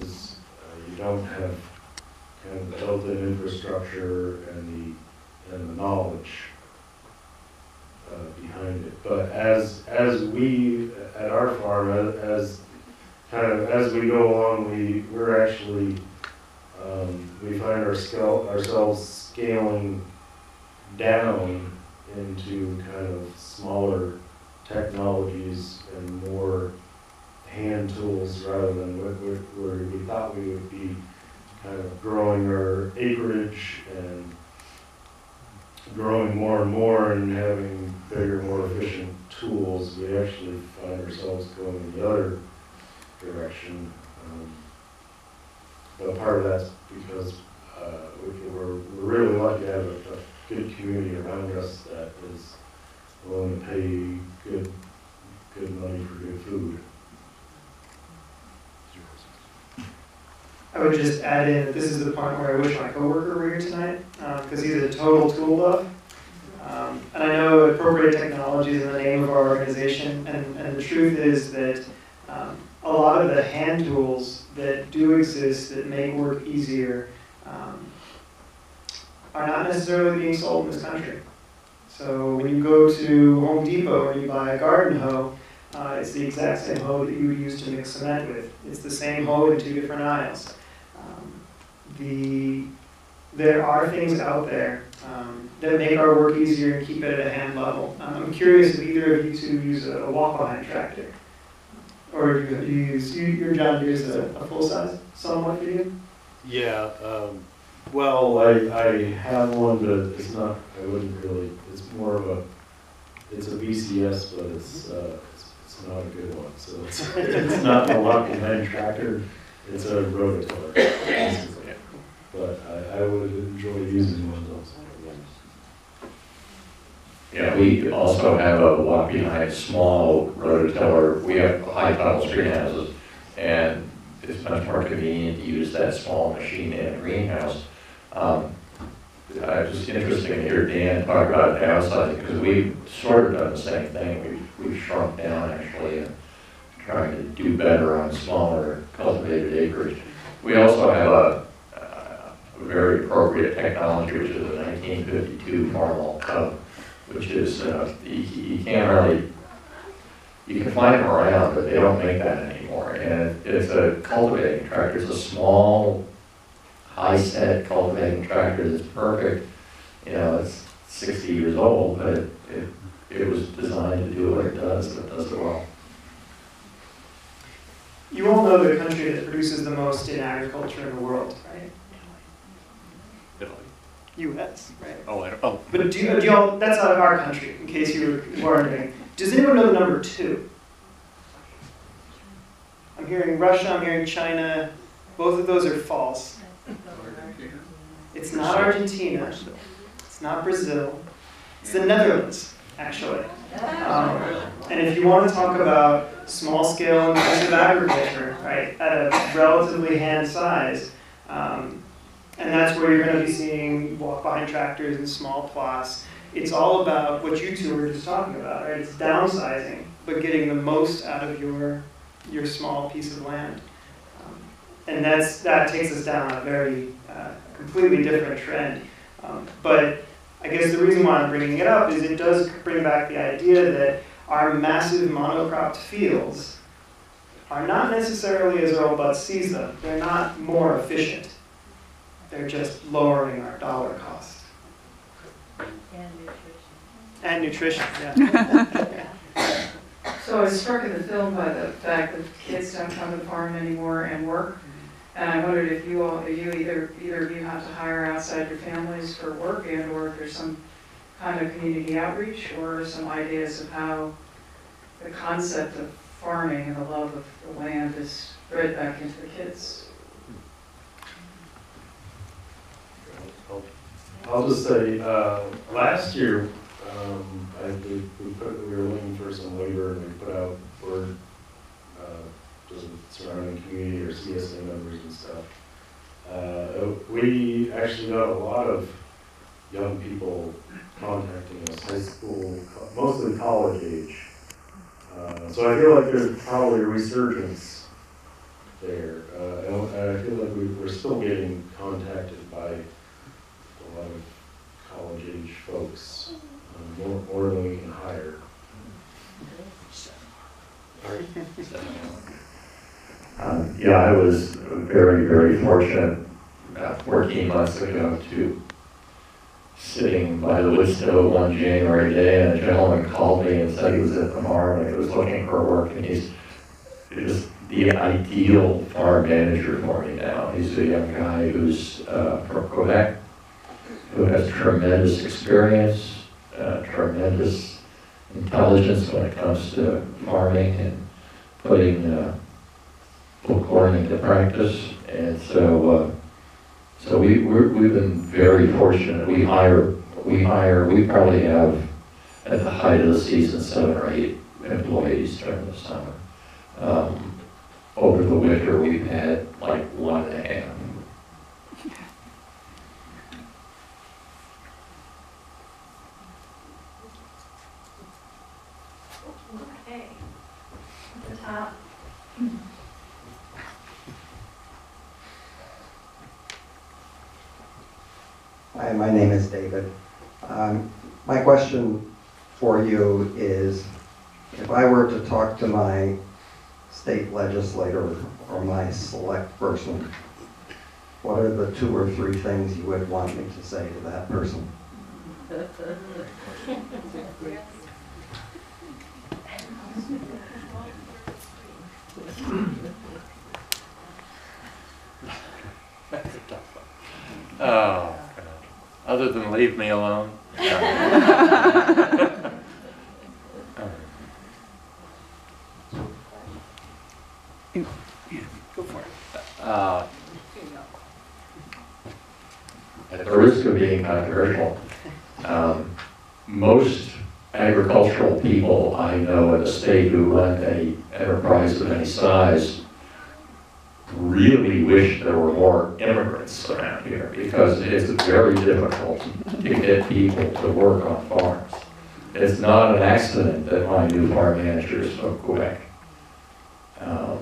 is uh, you don't have kind of the built-in infrastructure and the, and the knowledge uh, behind it. But as, as we, at our farm, as, kind of, as we go along, we, we're actually, um, we find our scale, ourselves scaling down into kind of smaller technologies and more hand tools rather than what, where we thought we would be kind of growing our acreage and growing more and more and having bigger, more efficient tools, we actually find ourselves going in the other direction. Um, But part of that's because, uh, we- we're really lucky to have a, a good community around us that is willing to pay good, good money for good food. I would just add in, that this is the point where I wish my coworker were here tonight, because he's a total tool buff. Um, And I know appropriate technology is in the name of our organization, and, and the truth is that um, a lot of the hand tools that do exist that make work easier um, are not necessarily being sold in this country. So when you go to Home Depot and you buy a garden hoe, uh, it's the exact same hoe that you would use to mix cement with. It's the same hoe in two different aisles. The, there are things out there um, that make our work easier and keep it at a hand level. Um, I'm curious if either of you two use a walk-behind tractor? Or you you use, you- your John Deere is a, a full-size somewhat for you? Yeah, um, well, I, I have one, but it's not, I wouldn't really, it's more of a, it's a BCS, but it's, uh, it's, it's not a good one, so it's, it's not a walk behind tractor, it's a rototiller. But I, I would enjoy using one of those. Yeah, we also have a walk behind small rototiller. We have high tunnel greenhouses. And it's much more convenient to use that small machine in a greenhouse. Um, uh, just interesting to hear Dan talk about downsizing, because we've sort of done the same thing. We've, we've shrunk down actually and trying to do better on smaller cultivated acreage. We also have a very appropriate technology, which is a 1952 Farmall Cub which is, uh, you, you can't really, you can find them around, but they don't make that anymore. And it's a cultivating tractor, it's a small, high-set cultivating tractor that's perfect. You know, it's sixty years old, but it, it was designed to do what it does, and it does it well. You all know the country that produces the most in agriculture in the world, right? US, right? Oh, I don't, oh, But do you, do y'all, that's out of our country, in case you were wondering. Does anyone know the number two? I'm hearing Russia, I'm hearing China, both of those are false. It's not Argentina, it's not Brazil, it's the Netherlands, actually. Um, And if you want to talk about small-scale intensive agriculture, right, at a relatively hand size, um, and that's where you're going to be seeing walk-behind tractors and small plots. It's all about what you two were just talking about, right? It's downsizing, but getting the most out of your your small piece of land. Um, and that's that takes us down a very uh, completely different trend. Um, but I guess the reason why I'm bringing it up is it does bring back the idea that our massive monocropped fields are not necessarily, as Butz sees them, they're not more efficient. They're just lowering our dollar cost. And nutrition, And nutrition, yeah. So I was struck in the film by the fact that kids don't come to the farm anymore and work. And I wondered if you all, if you either, either of you have to hire outside your families for work and or if there's some kind of community outreach or some ideas of how the concept of farming and the love of the land is bred back into the kids. I'll- I'll just say, uh, last year, um, I, we, we put, we were looking for some labor and we put out word, uh, the surrounding community or CSA members and stuff. Uh, we actually got a lot of young people contacting us, high school, mostly college age. Uh, so I feel like there's probably a resurgence there. Uh, and I feel like we're still getting contacted by a lot of college age folks, um, more, more than we can hire. Um, Yeah, I was very, very fortunate about 14 months ago to sitting by the stove one January day and a gentleman called me and said he was at the farm and he was looking for work and he's just the ideal farm manager for me now. He's a young guy who's uh, from Quebec, who has tremendous experience, uh, tremendous intelligence when it comes to farming and putting uh, to practice. And so, uh, so we, we're, we've been very fortunate. We hire, we hire, we probably have, at the height of the season, seven or eight employees during the summer. Um, over the winter, we've had like one and a half. Okay. At the top. Hi, my name is David. Um, My question for you is, if I were to talk to my state legislator or my select person, what are the two or three things you would want me to say to that person? That's a tough one. Oh. Other than leave me alone? Go for it. Uh, At the risk of being controversial, um, most agricultural people I know in the state who run any enterprise of any size really wish there were more immigrants around here because it's very difficult to get people to work on farms. It's not an accident that my new farm manager is from Quebec. Um,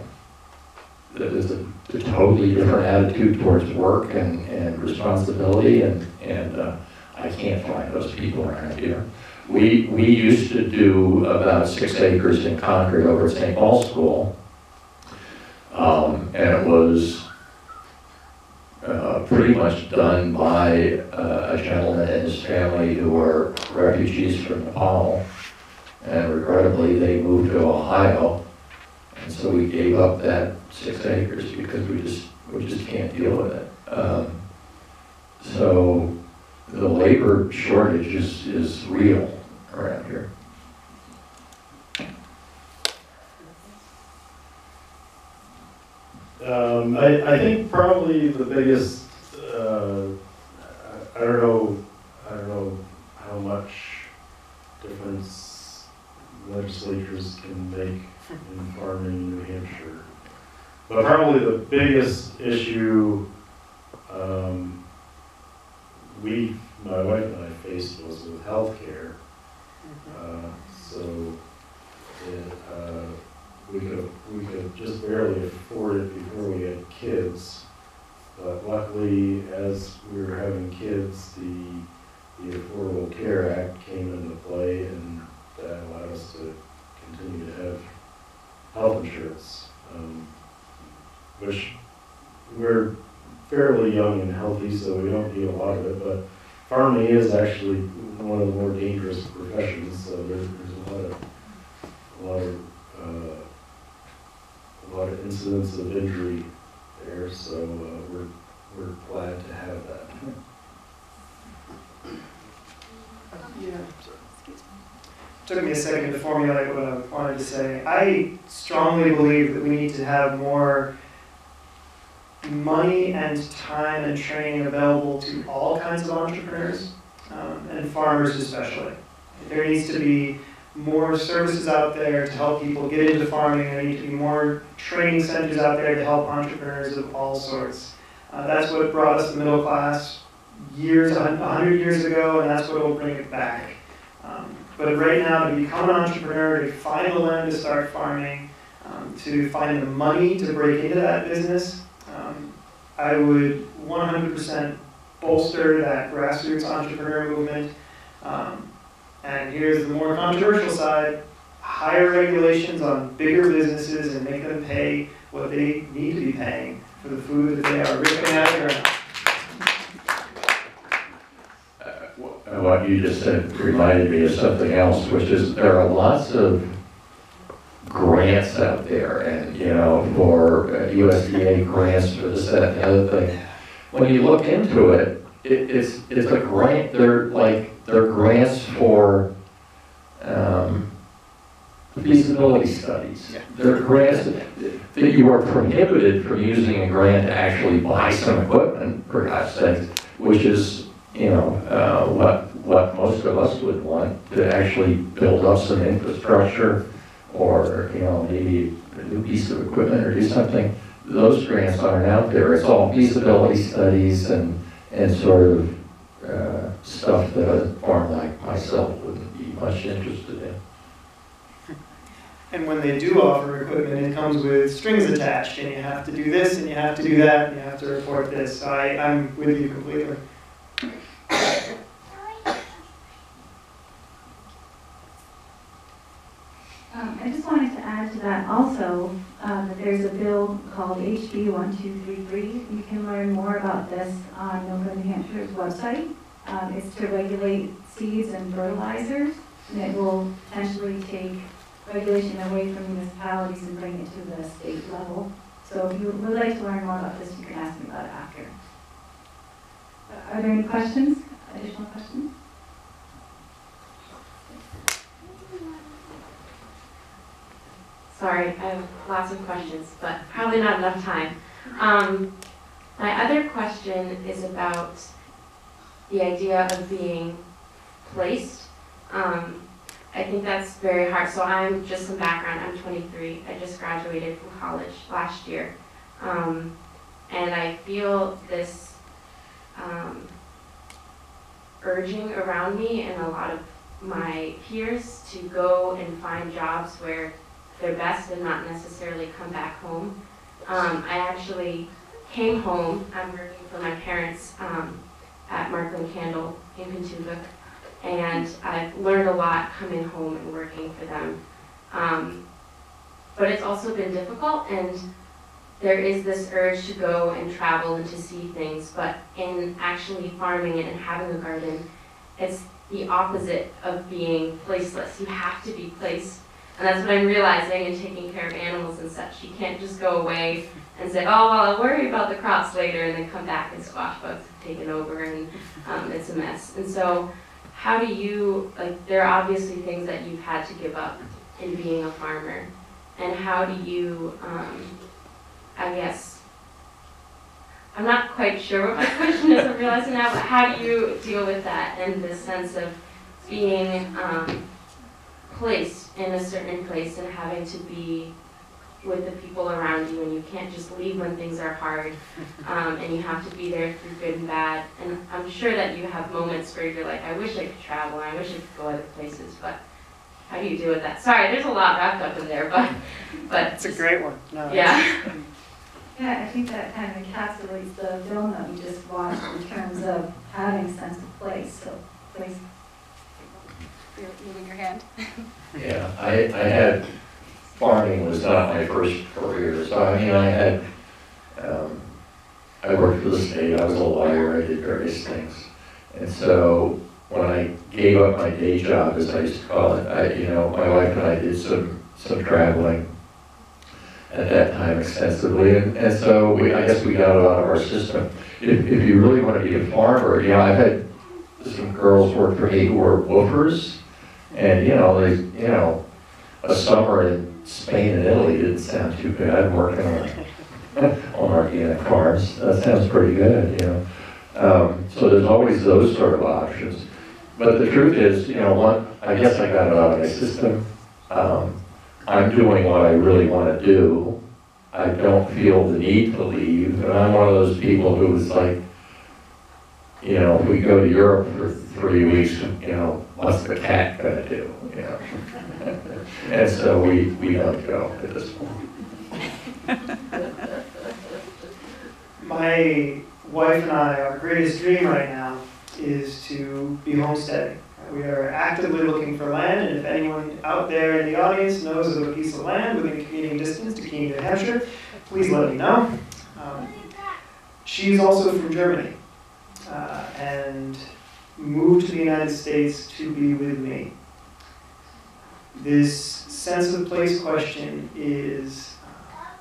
There's a a totally different attitude towards work and, and responsibility and, and uh, I can't find those people around here. We, we used to do about six acres in Concord over at St. Paul's School. Um, and it was, pretty much done by uh, a gentleman and his family who were refugees from Nepal. And regrettably, they moved to Ohio. And so we gave up that six acres because we just, we just can't deal with it. Um, So the labor shortage is, is real around here. Um, I, I think probably the biggest, I don't know, I don't know how much difference legislatures can make in farming in New Hampshire. But probably the biggest issue, um, we, my wife and I faced was with healthcare. Uh, so, it, uh, we could, we could just barely afford it before we had kids. Luckily, as we were having kids, the, the Affordable Care Act came into play and that allowed us to continue to have health insurance. um, Which, we're fairly young and healthy, so we don't need a lot of it, but farming is actually one of the more dangerous professions, so there, there's a lot of, a lot of, uh, a lot of incidents of injury there, so uh, we're, we're glad to have that. Yeah. Took me a second to formulate what I wanted to say. I strongly believe that we need to have more money and time and training available to all kinds of entrepreneurs, um, and farmers especially. There needs to be more services out there to help people get into farming. There need to be more training centers out there to help entrepreneurs of all sorts. Uh, that's what brought us the middle class years, a hundred years ago, and that's what will bring it back. Um, but right now, to become an entrepreneur, to find the land to start farming, um, to find the money to break into that business, um, I would 100% bolster that grassroots entrepreneur movement. Um, and here's the more controversial side higher regulations on bigger businesses and make them pay what they need to be paying for the food that they are ripping out of the ground. Uh, What you just said reminded me of something else, which is there are lots of grants out there and, you know, for uh, USDA grants for this, that, and the other thing. When you look into it, it, it's, it's a grant, they're like, they're grants for, um, feasibility studies. They're grants that that you are prohibited from using a grant to actually buy some equipment, for God's sake, which is, you know, uh, what, what most of us would want, to actually build up some infrastructure, or, you know, maybe a new piece of equipment or do something. Those grants aren't out there. It's all feasibility studies and, and sort of uh, stuff that a farm like myself wouldn't be much interested in. And when they do offer equipment, it comes with strings attached, and you have to do this, and you have to do that, and you have to report this. So I, I'm with you completely. Um, I just wanted to add to that also, um, that there's a bill called HB 1233. You can learn more about this on NOFA New Hampshire's website. Um, It's to regulate seeds and fertilizers, and it will potentially take regulation away from municipalities and bring it to the state level. So if you would like to learn more about this, you can ask me about it after. Uh, Are there any questions, additional questions? Sorry, I have lots of questions, but probably not enough time. Um, my other question is about the idea of being placed. Um, I think that's very hard. So I'm just some background. I'm 23. I just graduated from college last year, um, and I feel this um, urging around me and a lot of my peers to go and find jobs where they're best and not necessarily come back home. Um, I actually came home. I'm working for my parents um, at Markland Candle in Kentuva, and I've learned a lot coming home and working for them. Um, but it's also been difficult, and there is this urge to go and travel and to see things. But in actually farming it and having a garden, it's the opposite of being placeless. You have to be placed and that's what I'm realizing in taking care of animals and such. You can't just go away and say, oh, well, I'll worry about the crops later, and then come back and squash bugs have taken over, and um, it's a mess. And so, how do you, like, there are obviously things that you've had to give up in being a farmer. And how do you, um, I guess, I'm not quite sure what my question is, I'm realizing now, but how do you deal with that and the sense of being, um, placed in a certain place and having to be with the people around you and you can't just leave when things are hard um, and you have to be there through good and bad and i'm sure that you have moments where you're like i wish i could travel i wish i could go other places but how do you deal with that sorry there's a lot wrapped up in there but but It's a great one. No, yeah Yeah, I think that kind of encapsulates the film that we just watched in terms of having a sense of place, so place. You're moving your hand. Yeah, I, I had, farming was not my first career, so I mean, I had, um, I worked for the state, I was a lawyer, I did various things. And so, when I gave up my day job, as I used to call it, I, you know, my wife and I did some, some traveling at that time extensively, and, and so we, I guess we got it out of our system. If, if you really want to be a farmer, you know, I've had some girls work for me who were WWOOFers, and, you know, they, you know, a summer in Spain and Italy didn't sound too bad, working on, on organic farms. That sounds pretty good, you know. Um, so there's always those sort of options. But the truth is, you know, one, I guess I got it out of my system. Um, I'm doing what I really want to do. I don't feel the need to leave, and I'm one of those people who's like, you know, if we go to Europe for three weeks, you know, what's the cat gonna do, you know? And so we, we don't go at this point. My wife and I, our greatest dream right now is to be homesteading. We are actively looking for land, and if anyone out there in the audience knows of a piece of land within commuting distance to Keene, New Hampshire, please let me know. Um, she's also from Germany uh, and moved to the United States to be with me. This sense of place question is uh,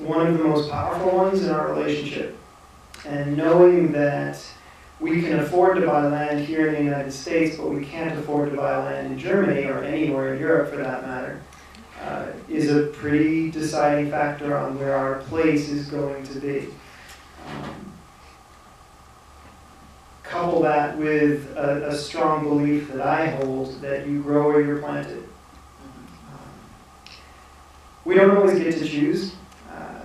one of the most powerful ones in our relationship. And knowing that we can afford to buy land here in the United States, but we can't afford to buy land in Germany or anywhere in Europe for that matter, uh, is a pretty deciding factor on where our place is going to be. Um, couple that with a, a strong belief that I hold that you grow where you're planted. We don't always get to choose. Uh,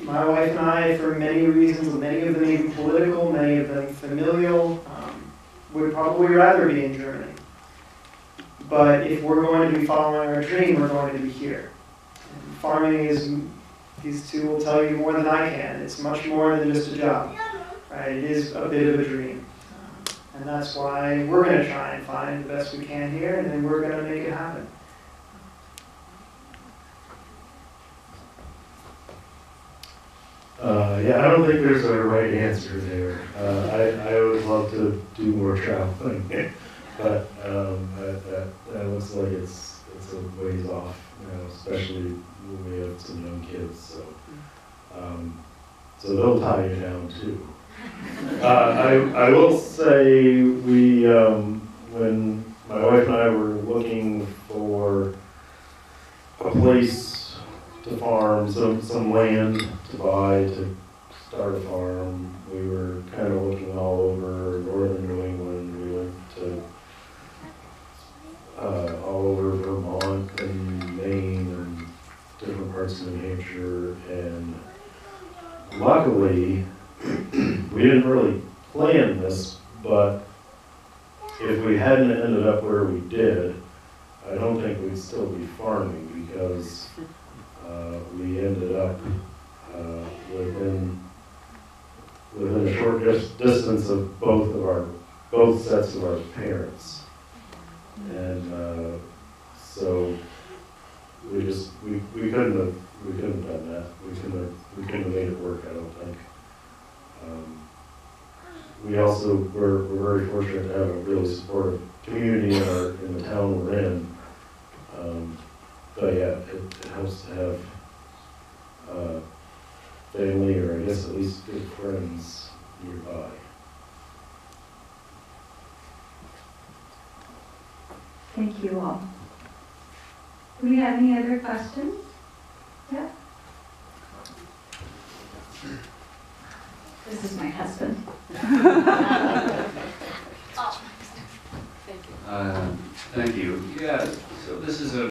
My wife and I, for many reasons, many of them even political, many of them familial, um, would probably rather be in Germany. But if we're going to be following our dream, we're going to be here. And farming is, these two will tell you more than I can, it's much more than just a job. Right? It is a bit of a dream. And that's why we're going to try and find the best we can here, and then we're going to make it happen. Uh, yeah, I don't think there's a right answer there. Uh, I, I would love to do more traveling, but, um, that, that, that looks like it's, it's a ways off, you know, especially when we have some young kids, so. Um, so they'll tie you down too. Uh, I, I will say, we, um, when my wife and I were looking for a place to farm, some, some land to buy to start a farm. We were kind of looking all over northern New England. We went to uh, all over Vermont and Maine and different parts of New Hampshire. And luckily, we didn't really plan this, but if we hadn't ended up where we did, I don't think we'd still be farming because uh, we ended up uh, within within a short dis- distance of both of our both sets of our parents, and uh, so we just we, we couldn't have we couldn't have done that. We couldn't have we couldn't have made it work. I don't think. Um, we also were, we're very fortunate to have a really supportive community in our in the town we're in. Um, but yeah, it, it helps to have uh, family or I guess at least good friends nearby. Thank you all. Do we have any other questions? Yeah? This is my husband. Thank you. Uh, thank you. Yeah, so this is a